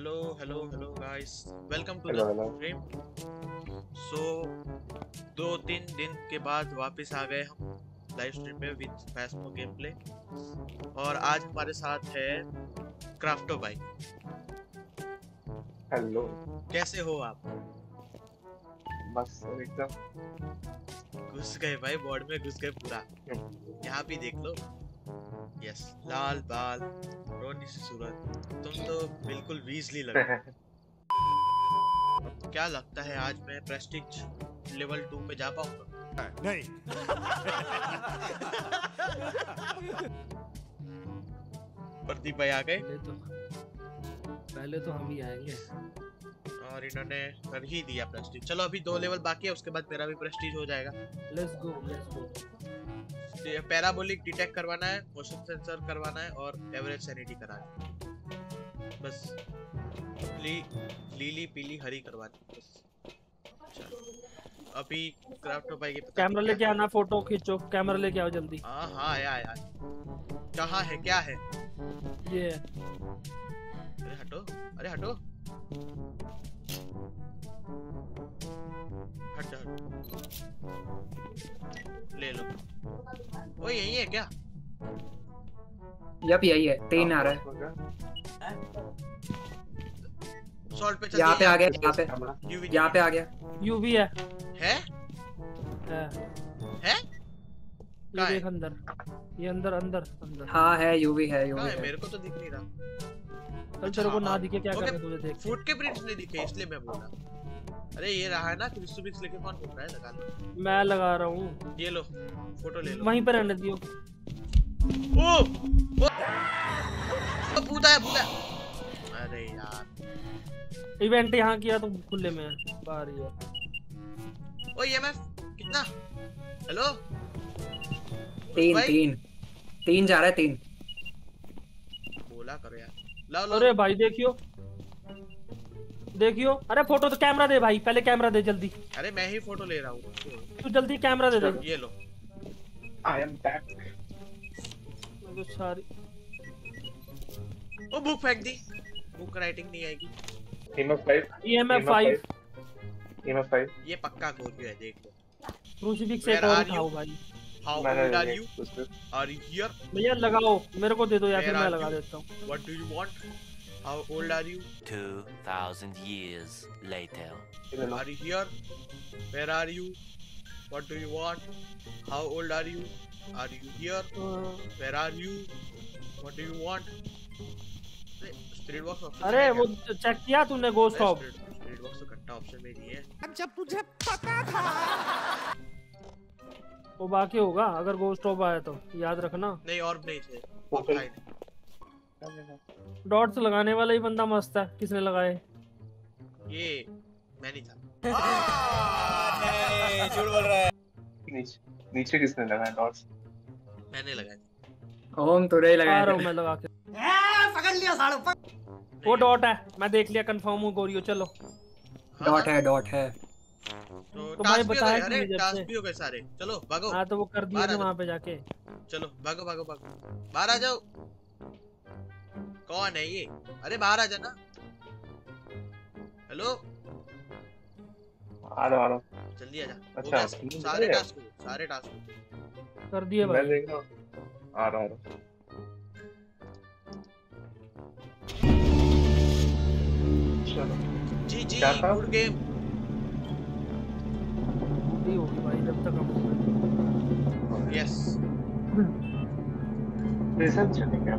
Hello hello hello guys welcome to Hello, the hello. Stream so दो तीन दिन के बाद वापस आ गए हम लाइव स्ट्रीम में विद फैस्मो गेम प्ले और आज हमारे साथ है क्राफ्टो भाई। हेलो कैसे हो आप? बस एकदम। घुस गए भाई बोर्ड में घुस गए पूरा। यहाँ भी देख लो। यस लाल बाल रोनी सी सूरत तुम तो बिल्कुल वीजली लग रहे क्या लगता है आज मैं प्रेस्टिज लेवल टू पे जा पाऊँगा? नहीं। प्रदीप भाई आ गए? पहले तो पहले तो हम ही आएँगे। और इन्होंने कर ही दिया प्रेस्टीज चलो अभी दो लेवल बाकी है उसके बाद मेरा भी प्रेस्टीज हो जाएगा। Let's go let's go parabolic detect करवाना है मोशन सेंसर करवाना है और एवरेज सैनिटी कराना है। बस ली, लीली पीली हरी करवानी है बस। अभी क्राफ्ट भाई के कैमरा लेके आना फ़ोटो खींचो कैमरा लेके आओ जल्दी। हाँ हाँ आया आया कहाँ है क्या है? ये। अरे हटो अरे हटो। हट जा हट। ले। लो ओ यही है क्या? यप यही है तीन आ रहा है। सॉल्ट पे यहाँ पे आ गया यहाँ पे। यूवी यहाँ पे आ गया। यूवी है। है? है। है? ये है? देख अंदर। ये अंदर अंदर अंदर। हाँ है यूवी है यूवी है? मेरे को तो दिख नहीं रहा। कल तेरे को ना हाँ, दिखे क्या। करना तुझे देख। फ़ूड के प्रिंट्स नहीं दिखे इसलिए मैं बोल रहा अरे ये रहा है ना क्रिस्टोबिक्स लेके कौन घूम रहा है? लगा लो। मैं लगा रहा हूँ। ये लो फ़ोटो ले लो। वहीं पर रहने दियो। ओ ओ भूत भूत आया। अरे यार। इवेंट यहाँ किया तो खुले में बाहर ही है। ओ ईएमएफ कितना? हेलो तीन? तीन। तीन जा रहा है तीन। बोला करो यार। लाओ लो अरे भाई देखियो। देखियो। अरे फ़ोटो तो कैमरा दे भाई पहले कैमरा दे जल्दी। अरे मैं ही फ़ोटो ले रहा हूँ। तू जल्दी कैमरा दे दे ये लो। आई एम बैक तो सारी। ओ बुक फेंक दी। बुक राइटिंग नहीं आएगी। ईएमएफ 5 ईएमएफ 5 ईएमएफ 5 ये पक्का खोल है देख लो। क्रूसीफिक्स एक और उठाओ भाई। हाउ मैंने old are you are you here भैया लगाओ। मेरे को दे दो या फिर मैं लगा देता हूँ। What do you want how old are you 2000 years later Are you here? Where are you? What do you want? How old are you? Are you here? Where are you? What do you want? अरे वो check किया तूने ghost of spirit box तो घंटा option में नहीं है वो बाकी होगा अगर गोस्ट ऑफ़ आया तो याद रखना नहीं और नहीं थे तो- था ही। डॉट्स लगाने वाला ही बंदा मस्त है किसने लगाए? ये मैं नहीं था। झूठ बोल रहा है। नीचे नीचे किसने लगाया डॉट्स? मैंने लगाया ओम तुरे ही आ लगाया रहा हूँ मैं लगा के। पकड़ लिया साड़ो पक वो डॉट है मैं देख लिया कंफर्म हूँ गोरियो चलो। डॉट है डॉट है। तो तो भाई हो बताया अरे टास्क भी हो गए सारे। चलो भागो। हाँ तो वो कर दिया। वहाँ पे जाके। चलो भागो भागो भागो। बाहर आ जाओ। कौन है ये? अरे बाहर आ जाना। हेलो? आ रहा आ रहा जल्दी आ जा। अच्छा, सारे टास्क सारे टास्क कर दिए मैं भाई। देख रहा हूँ। आ रहा आ रहा जी जी गुड गेम पूरी होगी भाई जब तक हम यस रिज़ल्ट चलेगा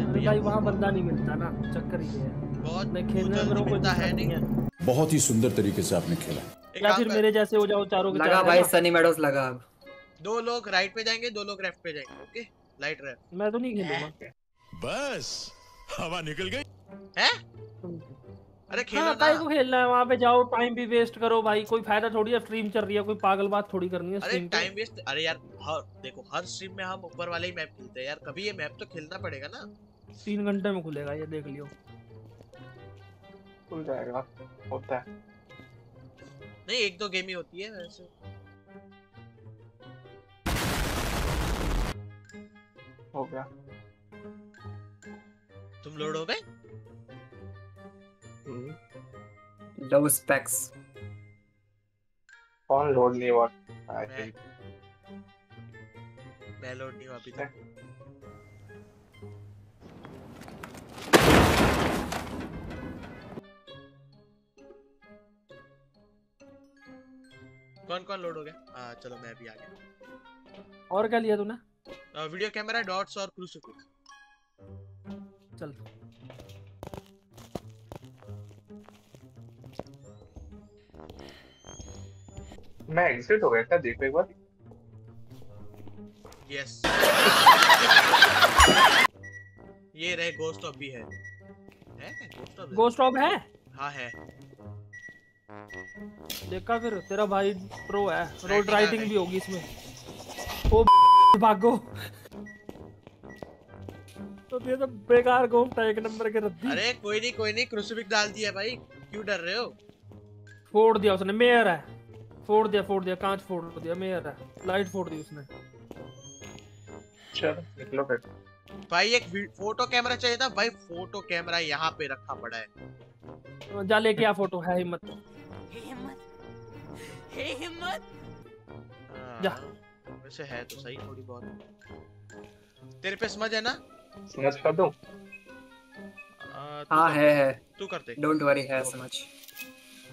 अरे भाई वहाँ बंदा नहीं मिलता ना चक्कर ये है। बहुत मैं खेलने में कोई मिलता है नहीं। नहीं बहुत ही सुंदर तरीके से आपने खेला। एक या फिर मेरे जैसे हो जाओ चारों के लगा भाई सनी मेडोस लगा अब। दो लोग राइट पे जाएँगे दो लोग लेफ़्ट पे जाएँगे ओके लाइट रेफ मैं तो नहीं खेलूँगा। बस हवा निकल गई। हैं? तुम- अरे खेलो हाँ ना को खेलना है वहाँ पे जाओ टाइम भी वेस्ट करो भाई कोई फ़ायदा थोड़ी है स्ट्रीम चल रही है कोई पागल बात थोड़ी करनी है अरे टाइम वेस्ट अरे यार हर देखो हर स्ट्रीम में हम ऊपर वाले ही मैप खेलते हैं यार कभी ये मैप तो खेलना पड़ेगा ना। तीन घंटे में खुलेगा ये देख लियो। खुल जाएगा होता है। नहीं एक दो गेम ही होती है वैसे। हो गया। तुम लोड हो गए? हम्म, लो स्पेक्स कौन लोड नहीं हुआ आई मैं थिंक मैं लोड नहीं हुआ अभी तक। कौन कौन लोड हो गया? हाँ चलो मैं भी आ गया। और क्या लिया तूने? वीडियो कैमरा डॉट्स और क्रूसिफिक्स चल। मैं एग्जिट हो गया क्या? देखो एक बार। यस ये रहे गोस्ट ऑफ़ भी है। है? गोस्ट ऑफ़ गोस्ट ऑफ़ है? हाँ है। देखा फिर तेरा भाई प्रो है। रोड राइडिंग भी होगी इसमें। ओ भागो। तो ये तो बेकार गोफ्ट है एक नंबर के रद्दी। अरे कोई नहीं कोई नहीं क्रूसिफिक्स डाल दिया भाई। क्यों डर रहे हो? फोड़ दिया उसने मेयर है। फोड़ दिया फोड़ दिया कांच फोड़ दिया मेयर है। लाइट फोड़ दी उसने। चलो निकलो फिर। भाई एक फ़ोटो कैमरा चाहिए था। भाई फ़ोटो कैमरा यहाँ पे रखा पड़ा है। जा लेके आ फ़ोटो? है हिम्मत। हिम्मत हिम्मत। जा। हाँ, वैसे है तो सही थोड़ी बहुत। तेरे पे समझ है ना? समझ कर दूँ? हाँ है है तू करते डोंट वरी है समझ।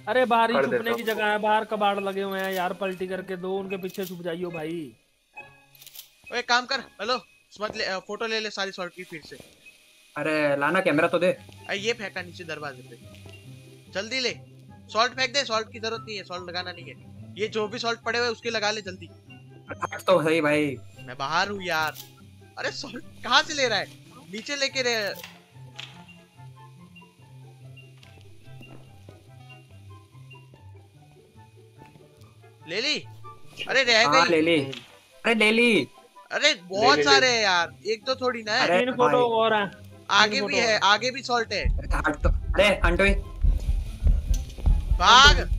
अरे बाहर ही छुपने की जगह है बाहर कबाड़ लगे हुए हैं यार पलटी करके दो उनके पीछे छुप जाइयो भाई। ओए काम कर हेलो समझ ले फ़ोटो ले ले सारी सॉल्ट की फिर से। अरे लाना कैमरा तो दे। अरे ये फेंका नीचे दरवाजे पे। जल्दी ले। सॉल्ट फेंक दे सॉल्ट की ज़रूरत नहीं है सॉल्ट लगाना नहीं है। ये जो भी सॉल्ट पड़े हुए हैं, उसके लगा ले जल्दी। तो सही भाई। मैं बाहर हूँ यार। अरे सॉल्ट कहाँ से ले रहा है? नीचे लेके ले ली अरे रह हाँ गई। ले ली अरे ले ली अरे बहुत ले। सारे हैं यार। एक तो थोड़ी ना है। तीन फ़ोटो। और हैं। आगे भी है आगे भी सॉल्ट है। अरे हट तो भाग।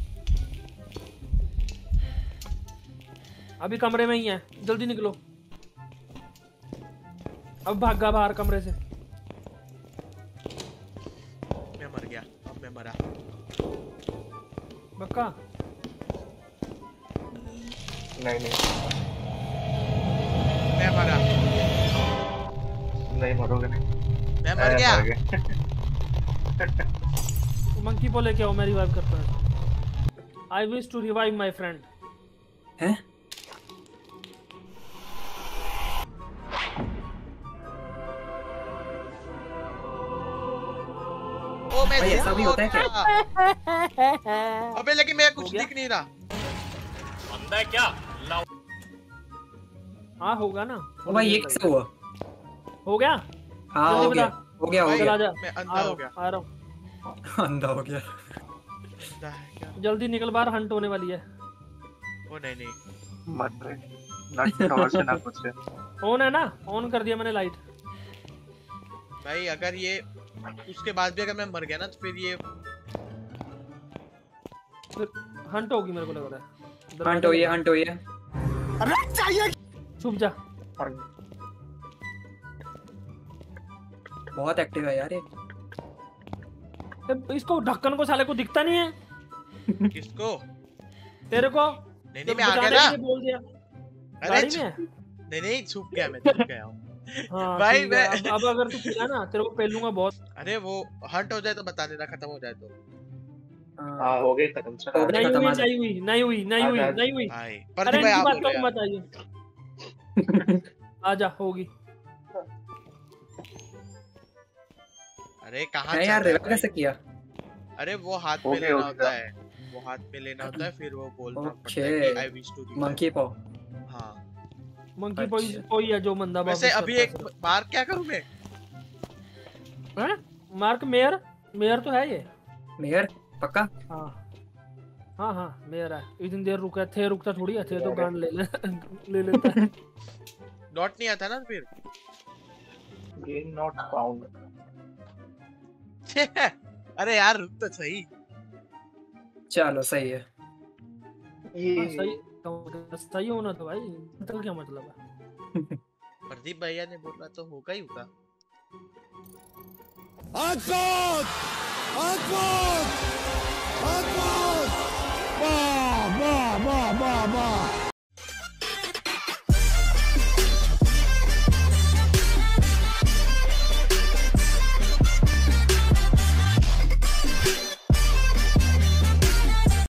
अभी कमरे में ही है। जल्दी निकलो। अब भागा बाहर कमरे से। नहीं नहीं। मैं मरा। नहीं मरोगे नहीं। मैं मर गया। मर गए। मंकी को लेके आओ मैं रिवाइव करता हूँ? I wish to revive my friend हैं? भाई, ऐसा भी होता है क्या? अबे लेकिन मैं कुछ दिख नहीं रहा। हाँ होगा ना। ओ भाई ये कैसे हुआ? हो गया? हाँ जल्दी हो गया। हो गया हो गया। आ जा मैं अंधा हो गया। आ रहा हूँ। अंधा हो गया। है जल्दी निकल बाहर हंट होने वाली है। ओ नहीं नहीं। मत रहे ना से ना कुछ ऑन है ना? ऑन कर दिया मैंने लाइट। भाई अगर ये उसके बाद भी अगर मैं मर गया ना तो फिर ये हंट होगी मेरे को लग रहा है। हंट हुई है हंट हुई है छुप जा। बहुत एक्टिव है यार ये। इसको ढक्कन को साले को दिखता नहीं है? किसको? तेरे को? नहीं नहीं मैं आ गया ना। बोल दिया। अरे? नहीं नहीं छुप गया मैं छुप गया हूँ। हाँ भाई, मैं- अब, अगर तू पिला ना तेरे को पेलूँगा बहुत। अरे वो हंट हो जाए तो बता देना खत्म हो जाए तो। हाँ, हाँ गई खत्म गई। नहीं हुई नहीं हुई नहीं हुई नहीं हुई नहीं हुई। भाई अरे इनकी बात मत आइए। आजा होगी। अरे कहाँ है यार रिवाइव कैसे किया? अरे वो हाथ पे लेना होता है वो हाथ पे लेना होता है फिर वो बोलना पड़ता है कि आई विश टू मंकी पॉ हाँ। मंकी अच्छा। कोई है जो मंदा वैसे अभी एक बार क्या करूँ मैं? हैं? Mark mayor? मेयर तो है ये। मेयर? पक्का? हाँ। हाँ हाँ मेयर है। इतनी देर रुका थे रुकता थोड़ी है थे तो गान ले ले ले लेता है। डॉट नहीं आता ना फिर? गेम नॉट फाउंड अरे यार रुक तो सही। चलो सही है। हाँ, ये सही तो सही होना तो भाई तो क्या मतलब है? प्रदीप भैया ने बोला तो होगा ही होगा। अद्भुत अद्भुत Baba.